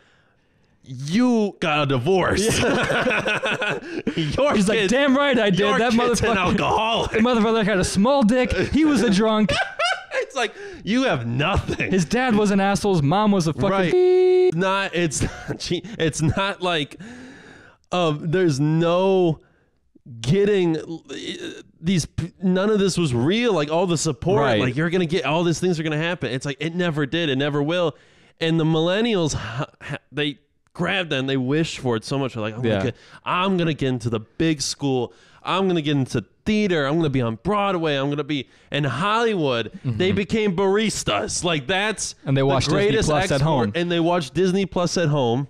you got a divorce your He's like, damn right I did. That an motherfucker. alcoholic The motherfucker had a small dick. He was a drunk. it's like you have nothing His dad was an asshole. His mom was a fucking. Right. It's not it's not, it's not like um there's no getting these none of this was real like all the support Right. like you're gonna get all these things are gonna happen. It's like it never did it never will. And the millennials they grabbed that and they wished for it so much. They're like I'm, Yeah. gonna get, I'm gonna get into the big school. I'm gonna get into theater. I'm gonna be on broadway. I'm gonna be in hollywood. They became baristas. Like that's Mm-hmm. And they the watch Disney greatest Plus at home. and they watch disney plus at home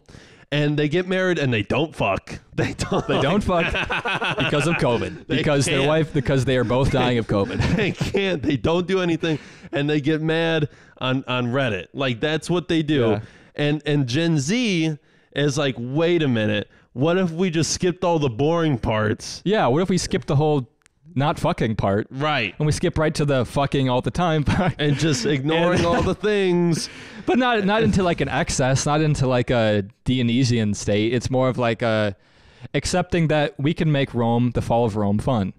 and they get married and they don't fuck they don't They don't fuck because of COVID. They Because their wife. Because they are both dying of COVID. they can't. They don't do anything, and they get mad on on Reddit. Like that's what they do. Yeah. And and Gen Z is like, wait a minute. What if we just skipped all the boring parts? yeah. What if we skipped the whole not fucking part Right. and we skip right to the fucking all the time part? And just ignoring all the things. but not not into like an excess, not into like a Dionysian state. It's more of like a accepting that we can make Rome, the fall of Rome, fun.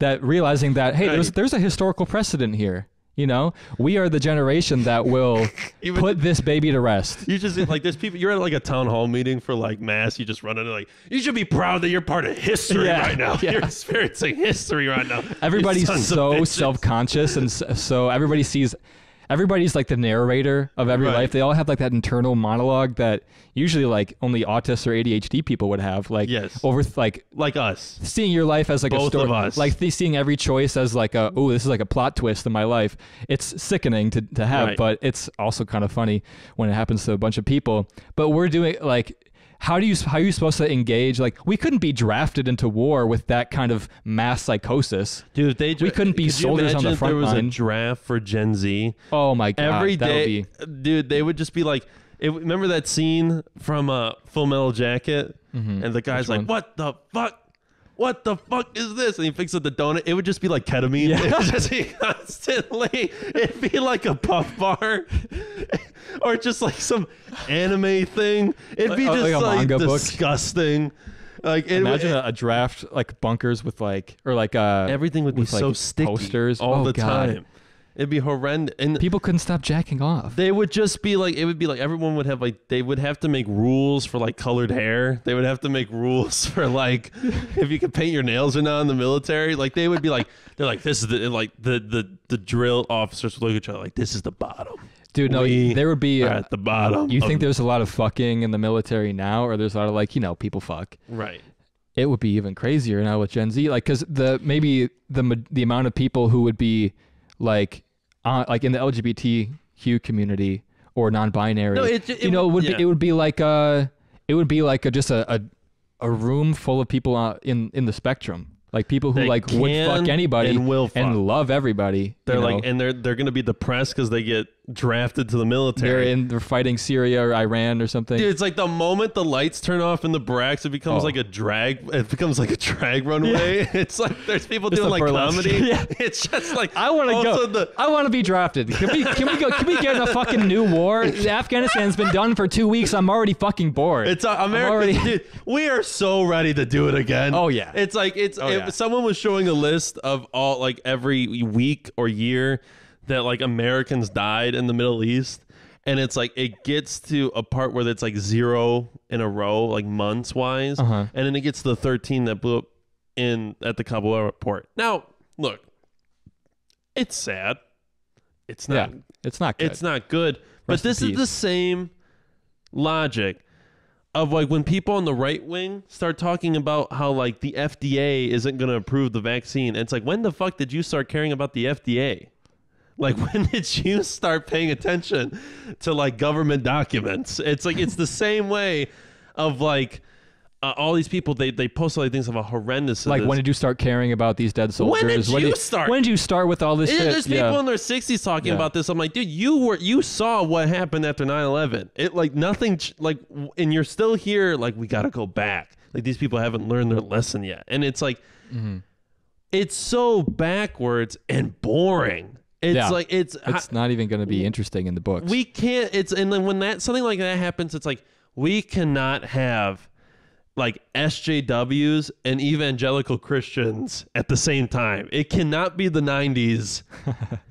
That realizing that hey, there's there's a historical precedent here. You know, we are the generation that will Even- put this baby to rest. You just like there's people. You're at like a town hall meeting for like mass. You just run into like you should be proud that you're part of history Yeah, right now. yeah. You're experiencing history right now. you Everybody's sons of so bitches. self-conscious and s- so everybody sees everybody's like the narrator of every Right. life they all have like that internal monologue that usually like only autists or adhd people would have like Yes. over like like us. seeing your life as like a Both story of us. like seeing every choice as like a oh this is like a plot twist in my life it's sickening to, to have Right. but it's also kind of funny when it happens to a bunch of people but we're doing like how do you how are you supposed to engage like we couldn't be drafted into war with that kind of mass psychosis Dude, they We couldn't be could soldiers on the front there was line? a draft for Gen Z. oh my god Every day, be dude, they would just be like, it, remember that scene from uh, Full Metal Jacket, Mm-hmm. and the guy's like, one? "What the fuck? What the fuck is this?" And he picks up the donut. It would just be like ketamine. Yeah. It would just be constantly. It'd be like a puff bar, or just like some anime thing. It'd be Like- just like a like, manga book? disgusting. Like it, imagine a, a draft like bunkers with like or like uh everything would be with, like, so sticky posters all Oh, the God. time. It'd be horrendous. And people couldn't stop jacking off They would just be like, it would be like everyone would have like, they would have to make rules for like colored hair. They would have to make rules for like, if you could paint your nails or not in the military. Like they would be like, they're like, this is the like the the the drill officers would look at each other like, this is the bottom. dude no We there would be are uh, at the bottom. You of- think there's a lot of fucking in the military now, or there's a lot of like you know people fuck? right? It would be even crazier now with Gen Z, like because the maybe the ma- the amount of people who would be like uh, like in the LGBTQ community or non-binary, No, it- it you know, it would yeah. be, it would be like a it would be like a, just a, a a room full of people uh, in in the spectrum, like people who They like would fuck anybody and will fuck. love everybody. They're like, know? and they're they're gonna be depressed because they get drafted to the they're military. in they're fighting Syria or Iran or something. Dude, it's like the moment the lights turn off in the Brax, it becomes Oh. like a drag. It becomes like a drag runway. It's like there's people doing a like burlesque. comedy. Yeah. It's just like I want to also go. The, I want to be drafted. Can we? Can we go? Can we get in a fucking new war? Afghanistan's been done for two weeks. I'm already fucking bored. it's uh, America. already- Dude, we are so ready to do it again. Oh, yeah. It's like it's. Oh, if yeah. Someone was showing a list of all like every week or year that like Americans died in the Middle East. And it's like it gets to a part where it's like zero in a row, like months wise, Uh-huh. and then it gets to the thirteen that blew up in at the Kabul airport. Now, look, it's sad. it's not yeah, it's not good. it's not good. But Rest in this is the same logic of like when people on the right wing start talking about how like the FDA isn't going to approve the vaccine. It's like when the fuck did you start caring about the FDA? Like when did you start paying attention to like government documents? It's like it's the same way of like uh, all these people they they post all these things of a horrendous like when did you start caring about these dead soldiers? When did you did, start? When did you start with all this shit? there's people yeah. in their 60s talking Yeah. about this. I'm like, dude, you were you saw what happened after 9/11. It like nothing like and you're still here like we got to go back. Like these people haven't learned their lesson yet. And it's like Mm-hmm. it's so backwards and boring. It's Yeah. like it's, it's not even going to be interesting in the books. we can't it's and then when that something like that happens it's like we cannot have like SJWs and evangelical Christians at the same time. It cannot be the 90s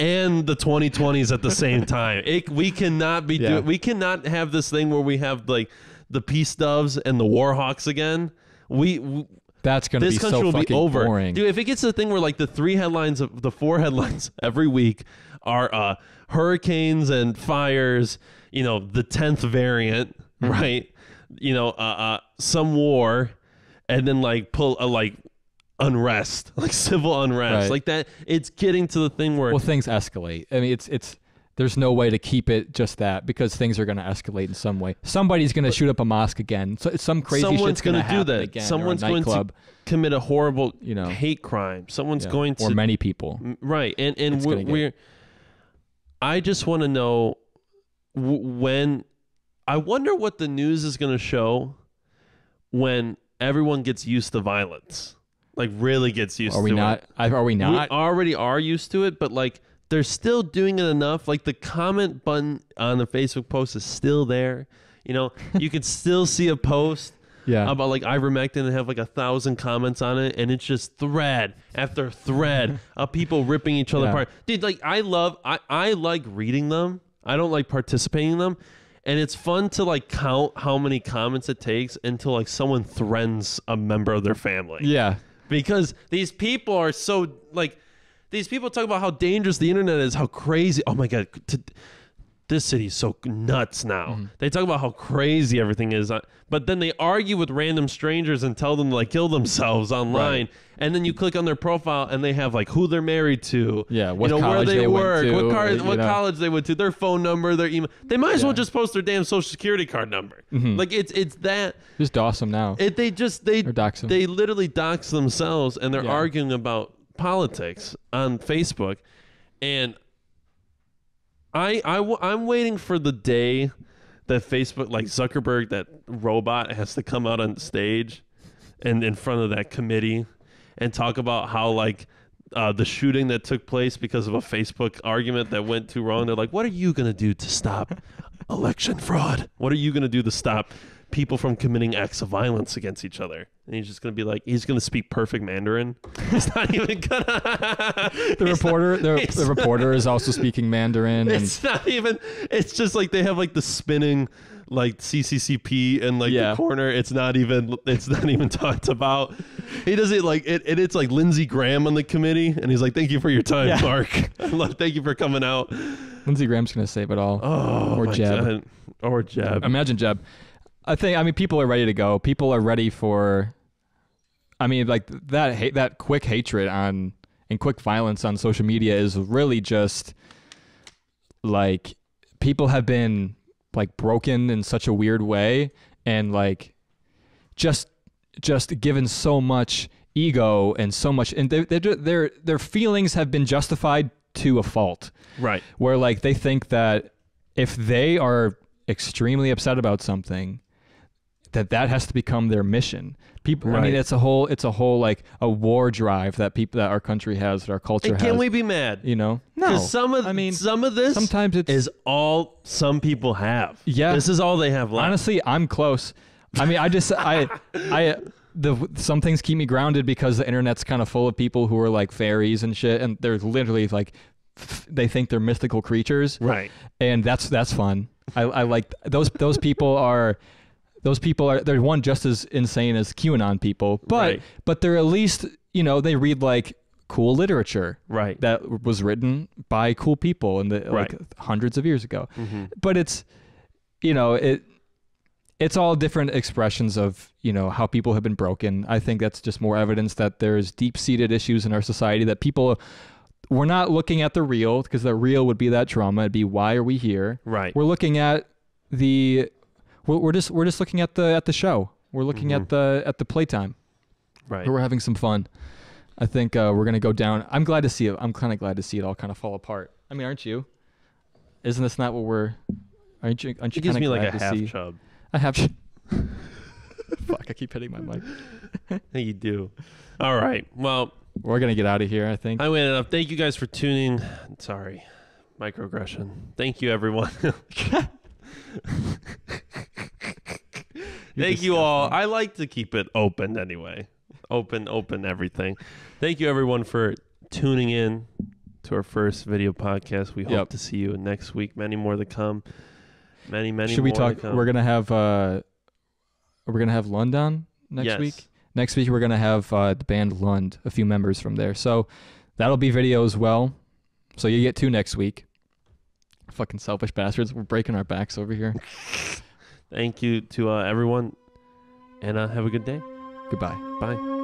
and the 2020s at the same time. It we cannot be Yeah. doing we cannot have this thing where we have like the peace doves and the warhawks again. We That's going to be this country so will fucking be over. boring. Dude, if it gets to the thing where like the three headlines of the four headlines every week are uh hurricanes and fires, you know, the 10th variant, Mm-hmm. right? You know, uh, uh some war and then like pull a like unrest, like civil unrest. Right. Like that it's getting to the thing where well, things escalate. I mean, it's it's there's no way to keep it just that because things are going to escalate in some way. Somebody's going to shoot up a mosque again. So some crazy someone's shit's going to do that. Again, Someone's going to commit a horrible You know. hate crime. Someone's yeah, going to or many people. Right, and and It's we're, we're I just want to know when. I wonder what the news is going to show when everyone gets used to violence, like really gets used to it. Are we to not? it. I- Are we not? We already are used to it, but like they're still doing it enough. Like the comment button on the Facebook post is still there. You know, you can still see a post yeah. about like ivermectin and have like a thousand comments on it, and it's just thread after thread of people ripping each other Yeah. apart. Dude, like I love, I I like reading them. I don't like participating in them, and it's fun to like count how many comments it takes until like someone threatens a member of their family yeah. because these people are so like these people talk about how dangerous the internet is, how crazy. Oh my god, to, this city's so nuts now. Mm-hmm. They talk about how crazy everything is, uh, but then they argue with random strangers and tell them to like kill themselves online. And then you click on their profile and they have like who they're married to, Yeah, what you know, where college they, they went work, to, what, car- what college they went to, their phone number, their email. They might as well just post their damn social security card number. Mm-hmm. Like it's it's that. Just dox them now. It, they just they dox they literally dox themselves and they're Yeah. arguing about politics on Facebook, and I I w- I'm waiting for the day that Facebook like Zuckerberg that robot has to come out on stage and in front of that committee and talk about how like. Uh, the shooting that took place because of a Facebook argument that went too wrong. They're like, "What are you gonna do to stop election fraud? What are you gonna do to stop people from committing acts of violence against each other?" And he's just gonna be like, he's gonna speak perfect Mandarin. He's not even gonna. the reporter, the, the reporter is also speaking Mandarin, and It's not even. It's just like they have like the spinning like CCCP in like Yeah. the corner. It's not even. It's not even talked about. He does it like it. it it's like Lindsey Graham on the committee, and he's like, "Thank you for your time, Yeah. Mark. Thank you for coming out." Lindsey Graham's going to save it all. Oh, Or my Jeb. God. or Jeb. Imagine Jeb. I think. I mean, people are ready to go. People are ready for. I mean, like that. Hate that quick hatred on and quick violence on social media is really just like people have been like broken in such a weird way and like just just given so much ego and so much and their their their their feelings have been justified to a fault right. where like they think that if they are extremely upset about something that that has to become their mission people i mean it's a whole it's a whole like a war drive that people that our country has that our culture And can has we be mad? you know no some of I mean, some of this sometimes it's is all some people have. Yeah. This is all they have left. honestly i'm close i mean i just i i the some things keep me grounded because the internet's kind of full of people who are like fairies and shit and they're literally like f- they think they're mystical creatures right. and that's that's fun. I, I like those those people are those people are they're one just as insane as QAnon people, but Right. but they're at least you know they read like cool literature Right. that was written by cool people in the like hundreds of years ago. hmm But it's you know, it it's all different expressions of, you know, how people have been broken. I think that's just more evidence that there's deep-seated issues in our society that people we're not looking at the real because the real would be that trauma. It'd be why are we here? Right. We're looking at the we're, we're just we're just looking at the at the show. We're looking Mhm. at the at the playtime. Right. We're having some fun. I think uh, we're gonna go down. I'm glad to see it. I'm kind of glad to see it all kind of fall apart. I mean, aren't you? Isn't this not what we're? Aren't you? Aren't you It gives me like a half see? chub. I have. Fuck! I keep hitting my mic. You do. All right. Well, We're gonna get out of here. I think. I went enough. Thank you guys for tuning. Sorry, microaggression. Thank you, everyone. Thank you all. I like to keep it open anyway. Open, open everything. Thank you, everyone, for tuning in to our first video podcast. We hope Yep. to see you next week. Many more to come. Many, many. Should we more talk? To come. We're gonna have. uh We're gonna have Lund on next Yes. week. Next week we're gonna have uh, the band Lund, a few members from there. So that'll be video as well. So you get two next week. Fucking selfish bastards. We're breaking our backs over here. Thank you to uh, everyone, and uh, have a good day. Goodbye. Bye.